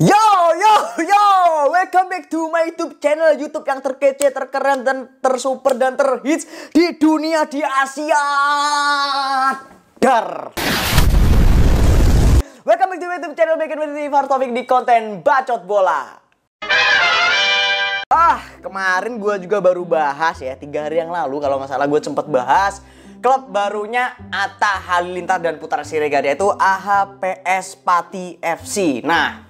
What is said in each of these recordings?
Yo yo yo, welcome back to my YouTube channel YouTube yang terkece, terkeren dan tersuper dan terhits di dunia di Asia. Dar. Welcome back to my YouTube channel Bacon with Ivar Taufik di konten Bacot Bola. Ah, kemarin gue juga baru bahas ya, tiga hari yang lalu kalau nggak salah gue sempet bahas klub barunya Atta Halilintar dan Putra Siregar yaitu AHPS Pati FC. Nah,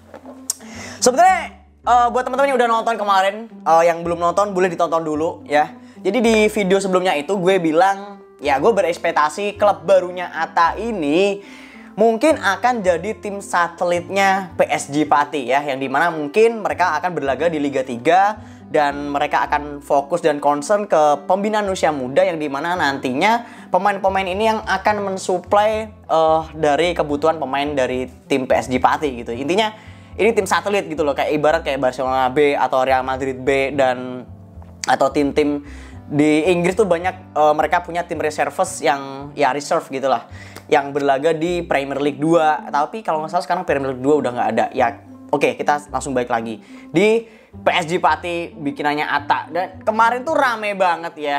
sebenarnya uh, buat teman-teman yang udah nonton kemarin, uh, yang belum nonton boleh ditonton dulu ya. Jadi di video sebelumnya itu gue bilang ya gue berekspektasi klub barunya Atta ini mungkin akan jadi tim satelitnya PSG Pati ya yang di mana mungkin mereka akan berlaga di Liga 3 dan mereka akan fokus dan concern ke pembinaan usia muda yang di mana nantinya pemain-pemain ini yang akan mensuplai uh, dari kebutuhan pemain dari tim PSG Pati gitu intinya ini tim satelit gitu loh kayak ibarat kayak Barcelona B atau Real Madrid B dan atau tim-tim di Inggris tuh banyak uh, mereka punya tim reserves yang ya reserve gitu lah yang berlaga di Premier League 2 tapi kalau nggak salah sekarang Premier League 2 udah nggak ada. Ya oke okay, kita langsung balik lagi. Di PSG Pati bikinannya Ata dan kemarin tuh rame banget ya.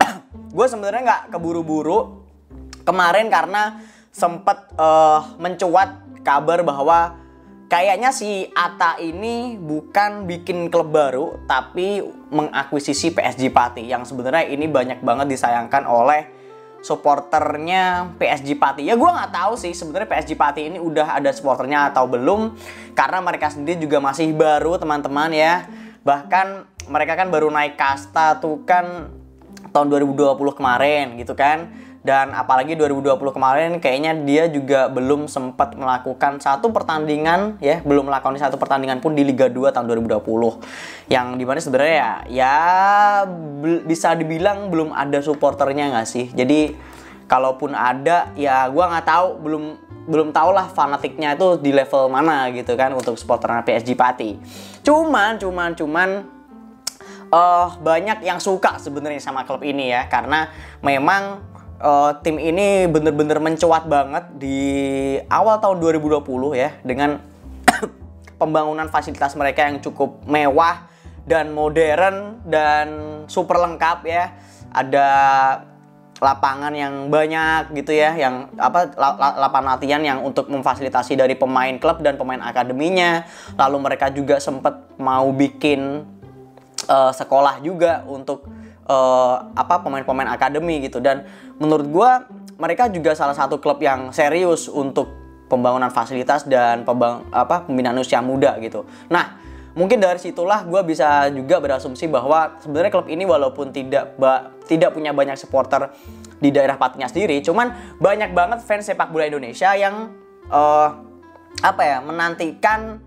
Gue sebenarnya nggak keburu-buru. Kemarin karena sempet uh, mencuat kabar bahwa kayaknya si Ata ini bukan bikin klub baru tapi mengakuisisi PSG Pati yang sebenarnya ini banyak banget disayangkan oleh supporternya PSG Pati. Ya gue nggak tahu sih sebenarnya PSG Pati ini udah ada supporternya atau belum karena mereka sendiri juga masih baru teman-teman ya. Bahkan mereka kan baru naik kasta tuh kan tahun 2020 kemarin gitu kan dan apalagi 2020 kemarin kayaknya dia juga belum sempat melakukan satu pertandingan ya belum melakukan satu pertandingan pun di Liga 2 tahun 2020 yang di mana sebenarnya ya ya bisa dibilang belum ada supporternya nggak sih? Jadi kalaupun ada ya gua nggak tahu belum belum tau lah fanatiknya itu di level mana gitu kan untuk supporter PSG Pati. Cuman cuman cuman uh, banyak yang suka sebenarnya sama klub ini ya karena memang uh, tim ini bener-bener mencuat banget di awal tahun 2020 ya dengan pembangunan fasilitas mereka yang cukup mewah dan modern dan super lengkap ya. Ada lapangan yang banyak gitu ya, yang apa lapangan latihan yang untuk memfasilitasi dari pemain klub dan pemain akademinya. Lalu mereka juga sempat mau bikin uh, sekolah juga untuk uh, apa pemain-pemain akademi gitu dan menurut gue mereka juga salah satu klub yang serius untuk pembangunan fasilitas dan pembang apa pembinaan usia muda gitu. Nah, mungkin dari situlah gue bisa juga berasumsi bahwa sebenarnya klub ini walaupun tidak tidak punya banyak supporter di daerah patinya sendiri, cuman banyak banget fans sepak bola Indonesia yang uh, apa ya menantikan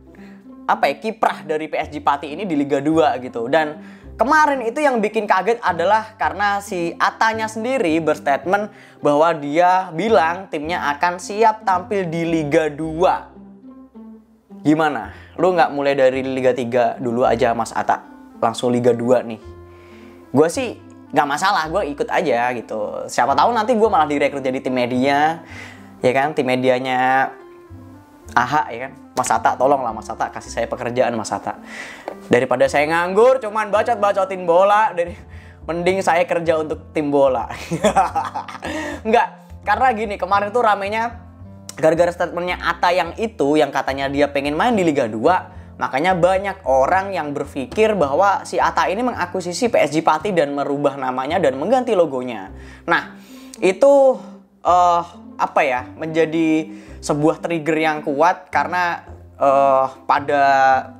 apa ya kiprah dari PSG Pati ini di Liga 2 gitu dan Kemarin itu yang bikin kaget adalah karena si Atanya sendiri berstatement bahwa dia bilang timnya akan siap tampil di Liga 2. Gimana? Lu nggak mulai dari Liga 3 dulu aja Mas Ata? Langsung Liga 2 nih. Gue sih nggak masalah, gue ikut aja gitu. Siapa tahu nanti gue malah direkrut jadi tim media, ya kan? Tim medianya AHA ya kan? Mas Ata, tolonglah Mas Ata kasih saya pekerjaan Mas Ata. Daripada saya nganggur cuman bacot-bacotin bola dari mending saya kerja untuk tim bola. Enggak, karena gini, kemarin tuh ramenya gara-gara statementnya Ata yang itu yang katanya dia pengen main di Liga 2, makanya banyak orang yang berpikir bahwa si Ata ini mengakuisisi PSG Pati dan merubah namanya dan mengganti logonya. Nah, itu uh, apa ya? menjadi sebuah trigger yang kuat karena uh, pada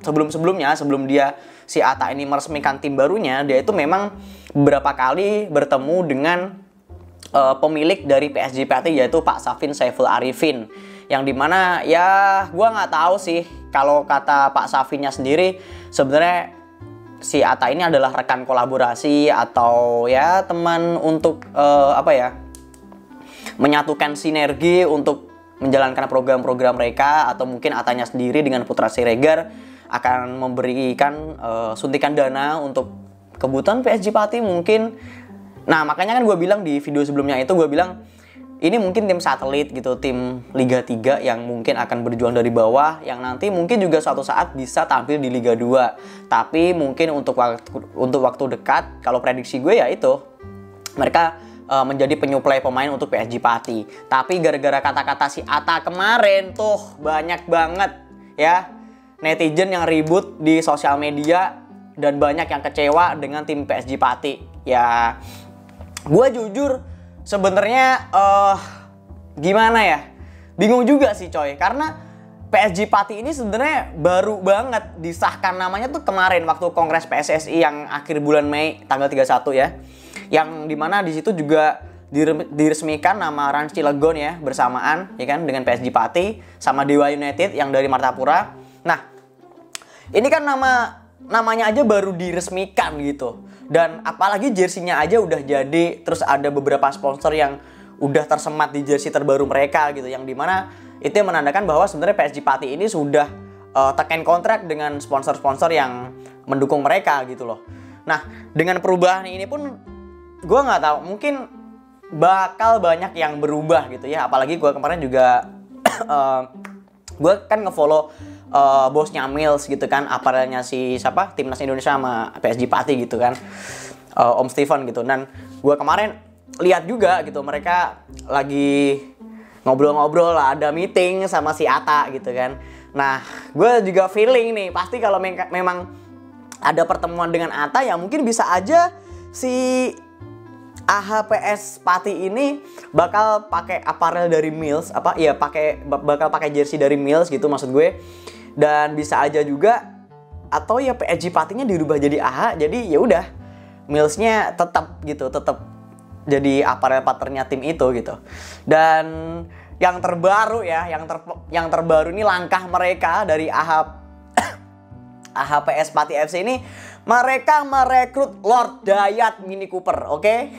sebelum-sebelumnya sebelum dia si Ata ini meresmikan tim barunya dia itu memang beberapa kali bertemu dengan uh, pemilik dari PSG PT yaitu Pak Safin Saiful Arifin. Yang di mana ya gue nggak tahu sih kalau kata Pak Safinnya sendiri sebenarnya si Ata ini adalah rekan kolaborasi atau ya teman untuk uh, apa ya menyatukan sinergi untuk menjalankan program-program mereka atau mungkin Atanya sendiri dengan Putra Siregar akan memberikan uh, suntikan dana untuk kebutuhan PSG Pati mungkin. Nah makanya kan gue bilang di video sebelumnya itu gue bilang ini mungkin tim satelit gitu, tim Liga 3 yang mungkin akan berjuang dari bawah yang nanti mungkin juga suatu saat bisa tampil di Liga 2. Tapi mungkin untuk waktu untuk waktu dekat kalau prediksi gue ya itu mereka uh, menjadi penyuplai pemain untuk PSG Pati. Tapi gara-gara kata-kata si Ata kemarin tuh banyak banget ya netizen yang ribut di sosial media dan banyak yang kecewa dengan tim PSG Pati. Ya gue jujur sebenarnya uh, gimana ya? Bingung juga sih coy, karena PSG Pati ini sebenarnya baru banget disahkan namanya tuh kemarin waktu Kongres PSSI yang akhir bulan Mei tanggal 31 ya. Yang di mana di situ juga diresmikan nama Rans Cilegon ya bersamaan ya kan dengan PSG Pati sama Dewa United yang dari Martapura. Nah, ini kan nama namanya aja baru diresmikan gitu. Dan apalagi jersinya aja udah jadi, terus ada beberapa sponsor yang udah tersemat di jersey terbaru mereka gitu, yang di mana itu yang menandakan bahwa sebenarnya PSG Pati ini sudah uh, tekan kontrak dengan sponsor-sponsor yang mendukung mereka gitu loh. Nah, dengan perubahan ini pun gue nggak tahu, mungkin bakal banyak yang berubah gitu ya. Apalagi gue kemarin juga uh, eh, gue kan ngefollow uh, bosnya Mills gitu kan, aparelnya si siapa timnas Indonesia sama PSG Pati gitu kan, uh, Om Steven gitu. Dan gue kemarin lihat juga gitu mereka lagi ngobrol-ngobrol lah, ada meeting sama si Ata gitu kan. Nah, gue juga feeling nih, pasti kalau me memang ada pertemuan dengan Ata ya mungkin bisa aja si AHPS Pati ini bakal pakai aparel dari Mills apa ya pakai bakal pakai jersey dari Mills gitu maksud gue. Dan bisa aja juga atau ya PSG Patinya dirubah jadi AHA jadi ya udah Millsnya tetap gitu tetap jadi aparel partnernya tim itu gitu. Dan yang terbaru ya yang ter yang terbaru ini langkah mereka dari AH AHPS Pati FC ini mereka merekrut Lord Dayat Mini Cooper, oke? Okay?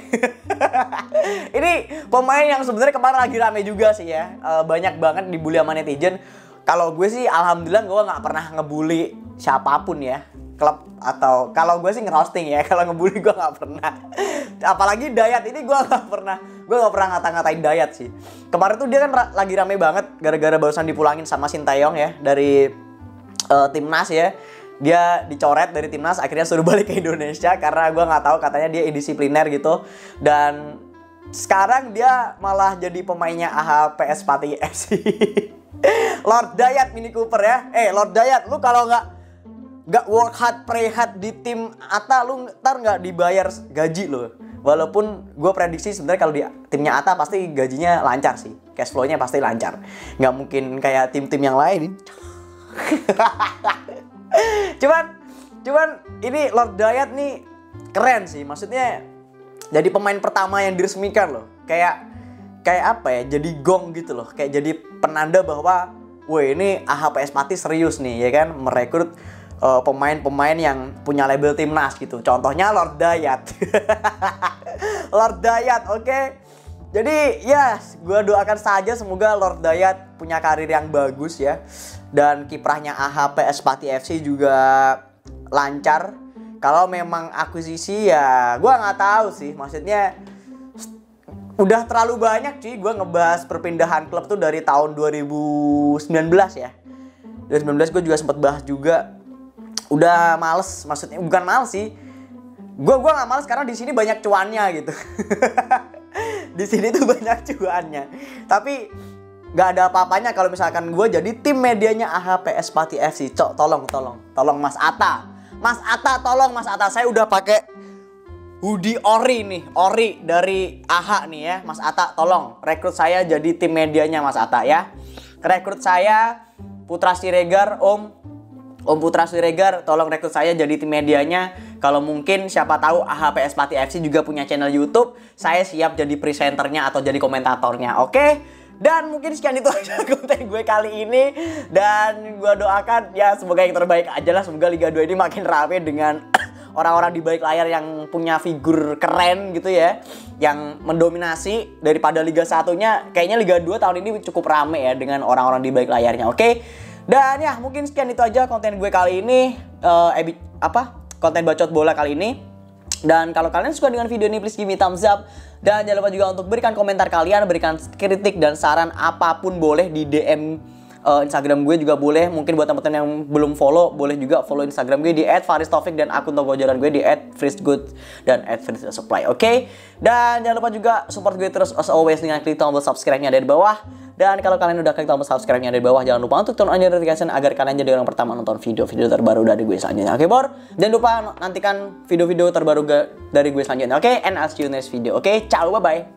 ini pemain yang sebenarnya kemarin lagi rame juga sih ya, uh, banyak banget dibully sama netizen. Kalau gue sih alhamdulillah gue nggak pernah ngebully siapa pun ya klub atau kalau gue sih ngerosting ya. Kalau ngebully gue nggak pernah. Apalagi Dayat ini gue nggak pernah gue nggak pernah ngata-ngatain Dayat sih. Kemarin tuh dia kan lagi rame banget gara-gara barusan dipulangin sama Sintayong ya dari uh, timnas ya dia dicoret dari timnas akhirnya suruh balik ke Indonesia karena gue nggak tahu katanya dia indisipliner gitu dan sekarang dia malah jadi pemainnya AHPS Pati FC Lord Dayat Mini Cooper ya. Eh Lord Dayat, lu kalau nggak nggak work hard, pray hard di tim Ata, lu ntar nggak dibayar gaji lo. Walaupun gue prediksi sebenarnya kalau di timnya Ata pasti gajinya lancar sih, cash flow-nya pasti lancar. Nggak mungkin kayak tim-tim yang lain. cuman, cuman ini Lord Dayat nih keren sih, maksudnya jadi pemain pertama yang diresmikan loh. Kayak kayak apa ya? Jadi gong gitu loh, kayak jadi penanda bahwa wah ini AHPS Pati serius nih ya kan merekrut eh, pemain-pemain yang punya label timnas gitu. Contohnya Lord Dayat. Lord Dayat, oke. Okay? Jadi ya, yes, gue doakan saja semoga Lord Dayat punya karir yang bagus ya. Dan kiprahnya AHPS Pati FC juga lancar. Kalau memang akuisisi ya, gue nggak tahu sih. Maksudnya udah terlalu banyak sih gue ngebahas perpindahan klub tuh dari tahun 2019 ya. 2019 gue juga sempat bahas juga. Udah males. Maksudnya bukan males sih. Gue gue nggak males karena di sini banyak cuannya gitu. Di sini tuh banyak cuannya. Tapi nggak ada apa-apanya kalau misalkan gue jadi tim medianya AHPS Pati FC cok tolong tolong tolong Mas Ata Mas Ata tolong Mas Ata saya udah pakai Hoodie Ori nih, Ori dari AHA nih ya, Mas Ata tolong rekrut saya jadi tim medianya Mas Ata ya. Rekrut saya Putra Siregar, Om. Om Putra Siregar, tolong rekrut saya jadi tim medianya. Kalau mungkin siapa tahu AHPS Pati FC juga punya channel YouTube, saya siap jadi presenternya atau jadi komentatornya. Oke? Dan mungkin sekian itu aja konten gue kali ini. Dan gue doakan ya semoga yang terbaik aja lah. Semoga Liga 2 ini makin rame dengan orang-orang di balik layar yang punya figur keren gitu ya. Yang mendominasi daripada Liga satunya. Kayaknya Liga 2 tahun ini cukup rame ya dengan orang-orang di balik layarnya oke? Okay? dan ya mungkin sekian itu aja konten gue kali ini. Uh, apa? Konten bacot bola kali ini Dan kalau kalian suka dengan video ini, please give me thumbs up. Dan jangan lupa juga untuk berikan komentar kalian, berikan kritik dan saran apa pun boleh di DM uh, Instagram gue juga boleh. Mungkin buat teman-teman yang belum follow, boleh juga follow Instagram gue di @faristaufik dan akun toko jalan gue di @freezgood dan @freezupply. Oke? Okay? Dan jangan lupa juga support gue terus as always dengan klik tombol subscribe-nya ada di bawah. Dan kalau kalian udah klik tombol subscribe-nya ada di bawah, jangan lupa untuk turn on notification agar kalian jadi orang pertama nonton video-video terbaru dari gue selanjutnya. Oke, okay, Bor? Jangan lupa nantikan video-video terbaru dari gue selanjutnya. Oke, okay? and I'll see you next video. Oke, okay? ciao, bye-bye.